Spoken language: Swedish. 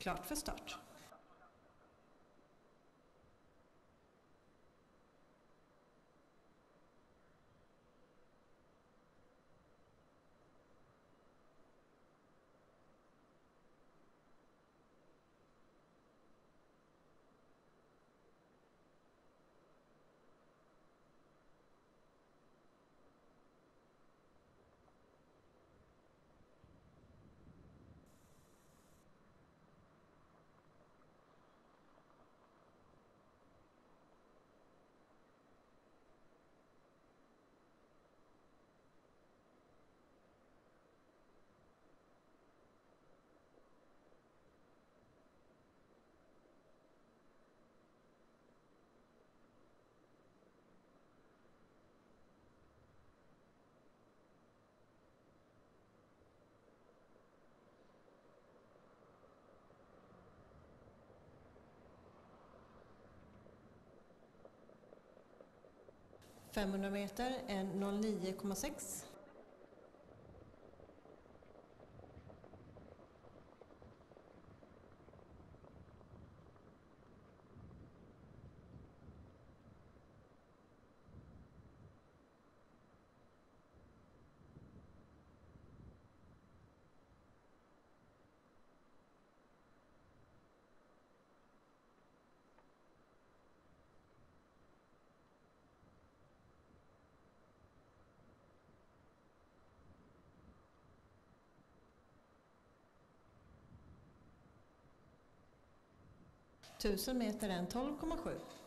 Klart för start. 500 meter är 09,6 Tusen meter en 12,7.